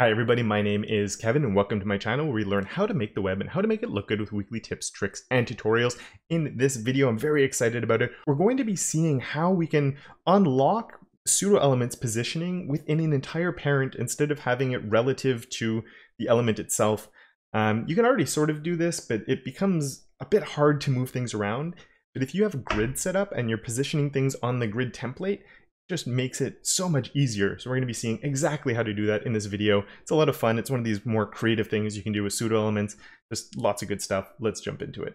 Hi everybody, my name is Kevin and welcome to my channel where we learn how to make the web and how to make it look good with weekly tips, tricks, and tutorials. In this video, I'm very excited about it. We're going to be seeing how we can unlock pseudo elements positioning within an entire parent instead of having it relative to the element itself. Um, you can already sort of do this, but it becomes a bit hard to move things around. But if you have a grid set up and you're positioning things on the grid template, just makes it so much easier. So we're going to be seeing exactly how to do that in this video. It's a lot of fun. It's one of these more creative things you can do with pseudo elements. Just lots of good stuff. Let's jump into it.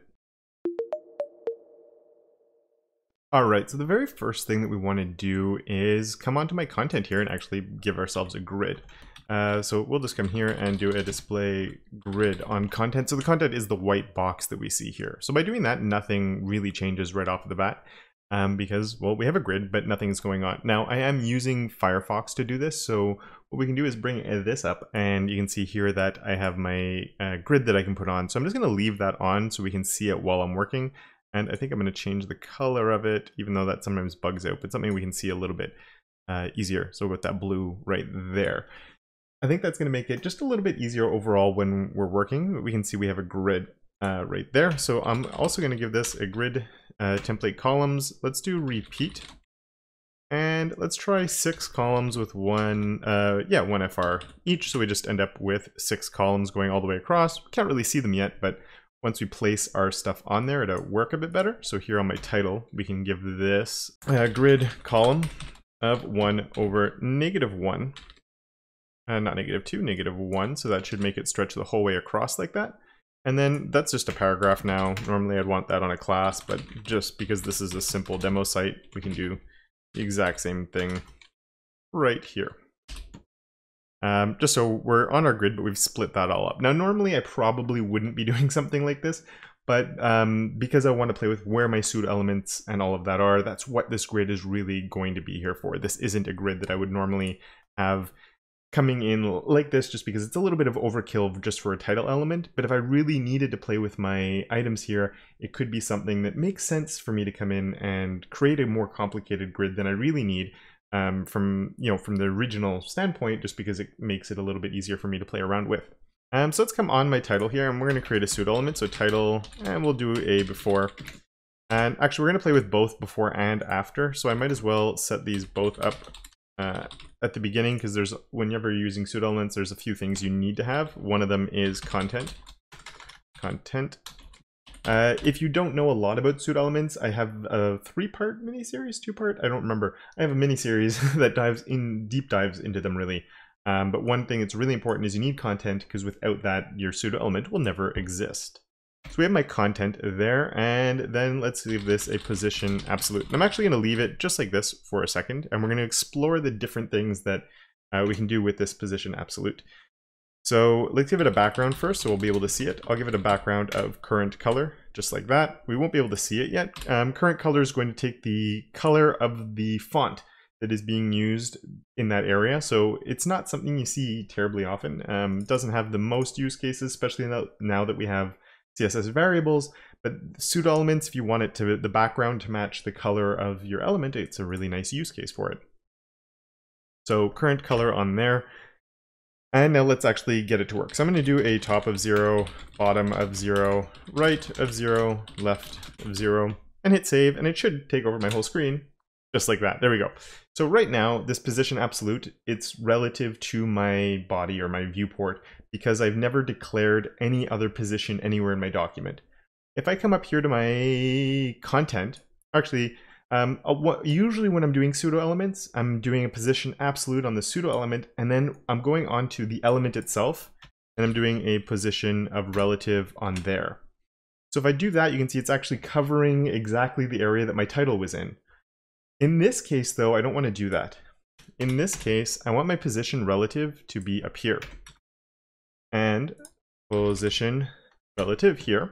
All right, so the very first thing that we want to do is come onto my content here and actually give ourselves a grid. Uh, so we'll just come here and do a display grid on content. So the content is the white box that we see here. So by doing that, nothing really changes right off the bat um, because, well, we have a grid, but nothing's going on. Now, I am using Firefox to do this, so what we can do is bring this up, and you can see here that I have my uh, grid that I can put on. So I'm just going to leave that on so we can see it while I'm working. And I think I'm going to change the color of it, even though that sometimes bugs out, but something we can see a little bit uh, easier. So with that blue right there. I think that's going to make it just a little bit easier overall when we're working. We can see we have a grid uh, right there. So I'm also going to give this a grid uh, template columns. Let's do repeat. And let's try six columns with one, uh, yeah, one FR each. So we just end up with six columns going all the way across. Can't really see them yet, but once we place our stuff on there, it'll work a bit better. So here on my title, we can give this a grid column of one over negative one. Uh, not negative two, negative one. So that should make it stretch the whole way across like that. And then that's just a paragraph now. Normally I'd want that on a class, but just because this is a simple demo site, we can do the exact same thing right here. Um, just so we're on our grid, but we've split that all up. Now, normally I probably wouldn't be doing something like this, but um, because I want to play with where my pseudo elements and all of that are, that's what this grid is really going to be here for. This isn't a grid that I would normally have coming in like this just because it's a little bit of overkill just for a title element. But if I really needed to play with my items here, it could be something that makes sense for me to come in and create a more complicated grid than I really need um, from, you know, from the original standpoint, just because it makes it a little bit easier for me to play around with. Um, so let's come on my title here and we're going to create a pseudo element. So title, and we'll do a before. And actually, we're going to play with both before and after. So I might as well set these both up uh, at the beginning because there's whenever you're using pseudo elements, there's a few things you need to have. One of them is content. Content. Uh, if you don't know a lot about pseudo elements, I have a three-part mini-series, two-part, I don't remember. I have a mini-series that dives in, deep dives into them really. Um, but one thing that's really important is you need content because without that, your pseudo element will never exist. So we have my content there, and then let's leave this a position absolute. I'm actually going to leave it just like this for a second, and we're going to explore the different things that uh, we can do with this position absolute. So let's give it a background first, so we'll be able to see it. I'll give it a background of current color, just like that. We won't be able to see it yet. Um, current color is going to take the color of the font that is being used in that area. So it's not something you see terribly often. Um, doesn't have the most use cases, especially now that we have CSS variables, but pseudo elements, if you want it to the background to match the color of your element, it's a really nice use case for it. So current color on there. And now let's actually get it to work. So I'm going to do a top of zero, bottom of zero, right of zero, left of zero, and hit save, and it should take over my whole screen, just like that. There we go. So right now, this position absolute, it's relative to my body or my viewport because I've never declared any other position anywhere in my document. If I come up here to my content, actually, um, usually when I'm doing pseudo elements, I'm doing a position absolute on the pseudo element, and then I'm going on to the element itself, and I'm doing a position of relative on there. So if I do that, you can see it's actually covering exactly the area that my title was in. In this case, though, I don't want to do that. In this case, I want my position relative to be up here and position relative here.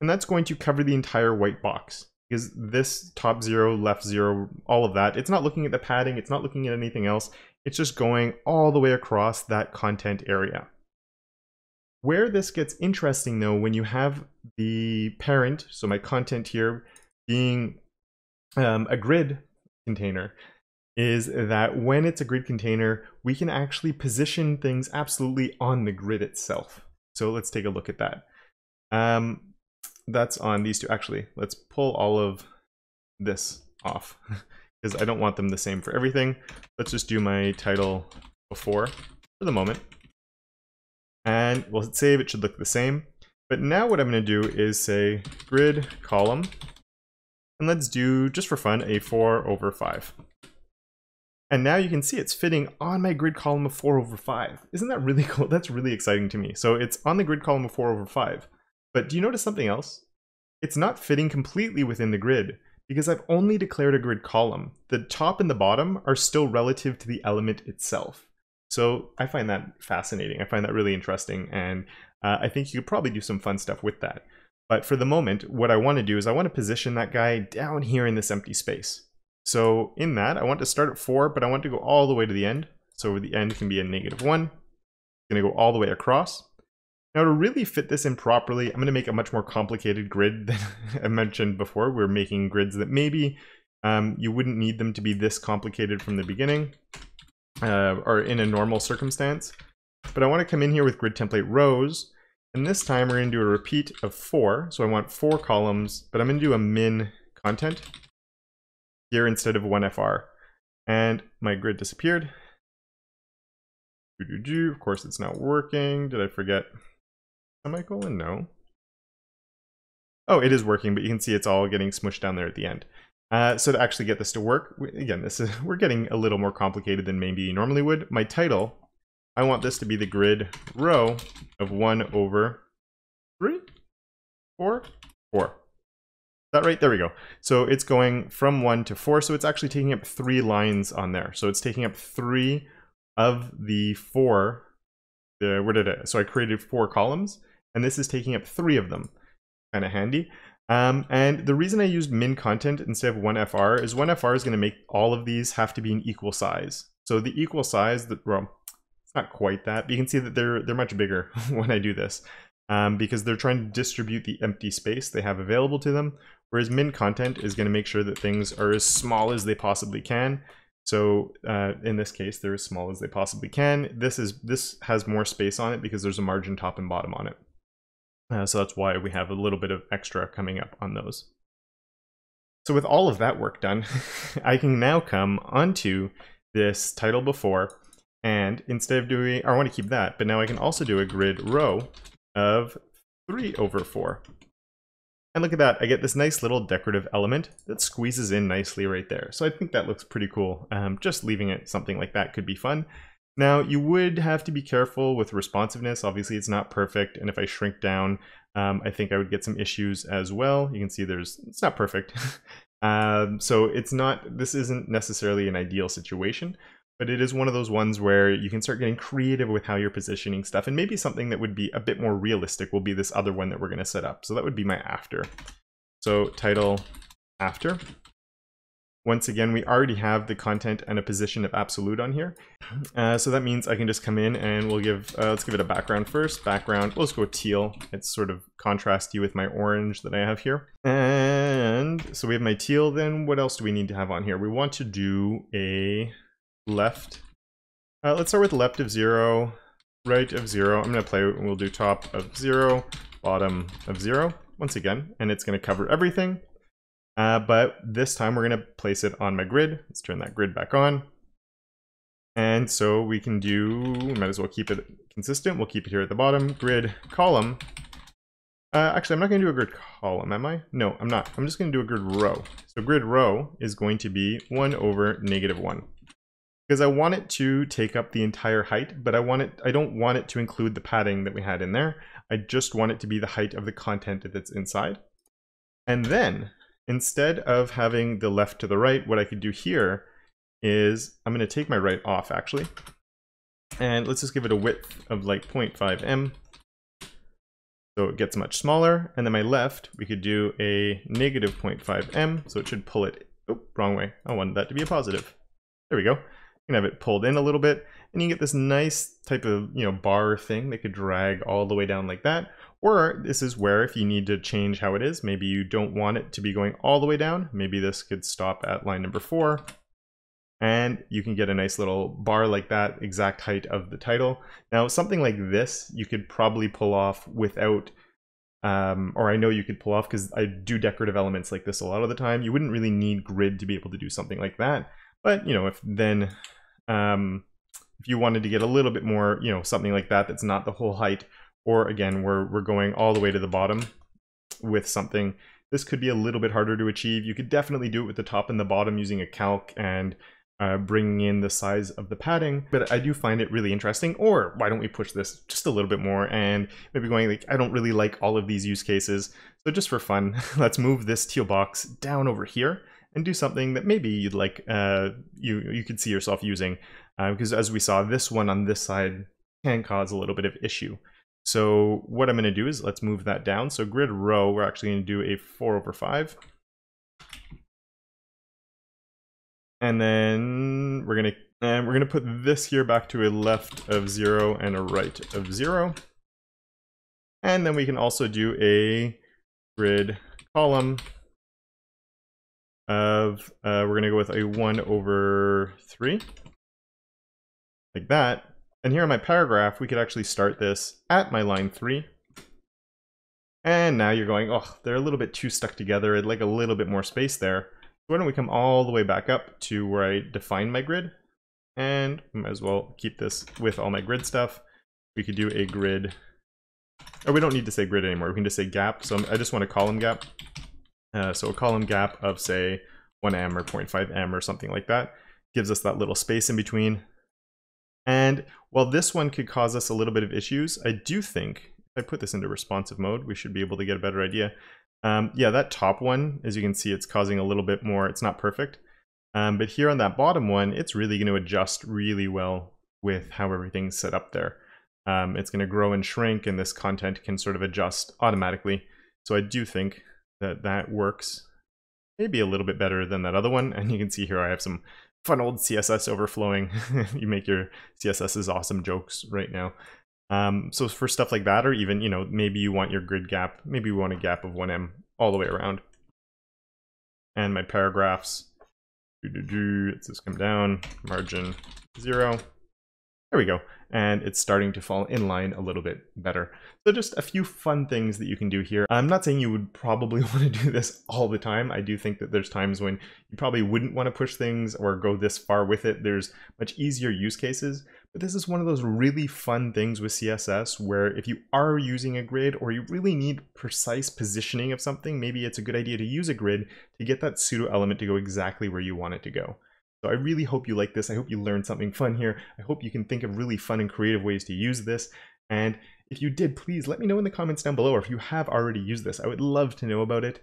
And that's going to cover the entire white box because this top zero, left zero, all of that, it's not looking at the padding, it's not looking at anything else. It's just going all the way across that content area. Where this gets interesting though, when you have the parent, so my content here being um, a grid container, is that when it's a grid container, we can actually position things absolutely on the grid itself. So let's take a look at that. Um, that's on these two. Actually, let's pull all of this off because I don't want them the same for everything. Let's just do my title before for the moment. And we'll save, it should look the same. But now what I'm going to do is say grid column, and let's do, just for fun, a 4 over 5. And now you can see it's fitting on my grid column of 4 over 5. Isn't that really cool? That's really exciting to me. So it's on the grid column of 4 over 5. But do you notice something else? It's not fitting completely within the grid because I've only declared a grid column. The top and the bottom are still relative to the element itself. So I find that fascinating. I find that really interesting. And uh, I think you could probably do some fun stuff with that. But for the moment, what I want to do is I want to position that guy down here in this empty space. So in that, I want to start at 4, but I want to go all the way to the end. So the end can be a negative 1. I'm going to go all the way across. Now to really fit this in properly, I'm going to make a much more complicated grid than I mentioned before. We're making grids that maybe um, you wouldn't need them to be this complicated from the beginning uh, or in a normal circumstance. But I want to come in here with grid template rows. And this time we're going to do a repeat of four. So I want four columns, but I'm going to do a min content here instead of 1FR. And my grid disappeared. Of course, it's not working. Did I forget semicolon? No. Oh, it is working, but you can see it's all getting smushed down there at the end. Uh, so to actually get this to work, again, this is we're getting a little more complicated than maybe you normally would. My title, I want this to be the grid row of 1 over 3, 4, 4 that right? There we go. So it's going from one to four. So it's actually taking up three lines on there. So it's taking up three of the four. The, where did it? So I created four columns and this is taking up three of them. Kind of handy. Um, and the reason I used min content instead of 1FR is 1FR is going to make all of these have to be an equal size. So the equal size, that well, it's not quite that, but you can see that they're, they're much bigger when I do this. Um, because they're trying to distribute the empty space they have available to them, Whereas min content is going to make sure that things are as small as they possibly can. So uh, in this case, they're as small as they possibly can. This is this has more space on it because there's a margin top and bottom on it. Uh, so that's why we have a little bit of extra coming up on those. So with all of that work done, I can now come onto this title before, and instead of doing, I want to keep that, but now I can also do a grid row of 3 over 4. And look at that, I get this nice little decorative element that squeezes in nicely right there. So I think that looks pretty cool. Um, just leaving it something like that could be fun. Now you would have to be careful with responsiveness. Obviously it's not perfect. And if I shrink down, um, I think I would get some issues as well. You can see there's, it's not perfect. um, so it's not, this isn't necessarily an ideal situation but it is one of those ones where you can start getting creative with how you're positioning stuff and maybe something that would be a bit more realistic will be this other one that we're going to set up. So that would be my after. So title after. Once again we already have the content and a position of absolute on here. Uh, so that means I can just come in and we'll give uh, let's give it a background first. Background let's go teal. It's sort of contrasty with my orange that I have here. And so we have my teal then. What else do we need to have on here? We want to do a left. Uh, let's start with left of 0, right of 0. I'm going to play, we'll do top of 0, bottom of 0, once again, and it's going to cover everything. Uh, but this time we're going to place it on my grid. Let's turn that grid back on. And so we can do, might as well keep it consistent. We'll keep it here at the bottom, grid column. Uh, actually, I'm not going to do a grid column, am I? No, I'm not. I'm just going to do a grid row. So grid row is going to be 1 over negative 1 because I want it to take up the entire height, but I want it, I don't want it to include the padding that we had in there. I just want it to be the height of the content that's inside. And then instead of having the left to the right, what I could do here is I'm going to take my right off actually. And let's just give it a width of like 0.5 em. So it gets much smaller. And then my left, we could do a negative 0.5 em. So it should pull it, oh, wrong way. I wanted that to be a positive. There we go can have it pulled in a little bit and you get this nice type of you know bar thing that could drag all the way down like that or this is where if you need to change how it is maybe you don't want it to be going all the way down maybe this could stop at line number four and you can get a nice little bar like that, exact height of the title. Now, something like this, you could probably pull off without, um, or I know you could pull off because I do decorative elements like this a lot of the time. You wouldn't really need grid to be able to do something like that. But, you know, if then, um, if you wanted to get a little bit more, you know, something like that, that's not the whole height, or again, we're, we're going all the way to the bottom with something this could be a little bit harder to achieve. You could definitely do it with the top and the bottom using a calc and uh, bringing in the size of the padding, but I do find it really interesting. Or why don't we push this just a little bit more and maybe going like, I don't really like all of these use cases. So just for fun, let's move this teal box down over here and do something that maybe you'd like, uh, you, you could see yourself using. Uh, because as we saw, this one on this side can cause a little bit of issue. So what I'm going to do is let's move that down. So grid row, we're actually going to do a 4 over 5. And then we're gonna and we're gonna put this here back to a left of zero and a right of zero. And then we can also do a grid column of, uh, we're gonna go with a one over three, like that. And here in my paragraph, we could actually start this at my line three. And now you're going, oh, they're a little bit too stuck together. I'd like a little bit more space there why don't we come all the way back up to where I define my grid and might as well keep this with all my grid stuff. We could do a grid, or we don't need to say grid anymore. We can just say gap. So I just want a column gap. Uh, so a column gap of say 1em or 0.5em or something like that gives us that little space in between. And while this one could cause us a little bit of issues, I do think if I put this into responsive mode, we should be able to get a better idea. Um, yeah, that top one, as you can see, it's causing a little bit more, it's not perfect. Um, but here on that bottom one, it's really going to adjust really well with how everything's set up there. Um, it's going to grow and shrink and this content can sort of adjust automatically. So I do think that that works maybe a little bit better than that other one. And you can see here I have some fun old CSS overflowing. you make your CSS's awesome jokes right now. Um, so for stuff like that, or even, you know, maybe you want your grid gap, maybe you want a gap of 1em all the way around. And my paragraphs, doo -doo -doo, let's just come down, margin zero. There we go. And it's starting to fall in line a little bit better. So just a few fun things that you can do here. I'm not saying you would probably want to do this all the time. I do think that there's times when you probably wouldn't want to push things or go this far with it. There's much easier use cases. But this is one of those really fun things with CSS where if you are using a grid or you really need precise positioning of something, maybe it's a good idea to use a grid to get that pseudo element to go exactly where you want it to go. So I really hope you like this. I hope you learned something fun here. I hope you can think of really fun and creative ways to use this. And if you did, please let me know in the comments down below or if you have already used this. I would love to know about it.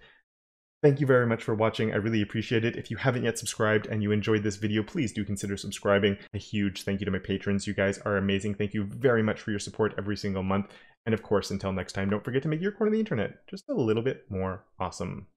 Thank you very much for watching. I really appreciate it. If you haven't yet subscribed and you enjoyed this video, please do consider subscribing. A huge thank you to my patrons. You guys are amazing. Thank you very much for your support every single month. And of course, until next time, don't forget to make your corner of the internet just a little bit more awesome.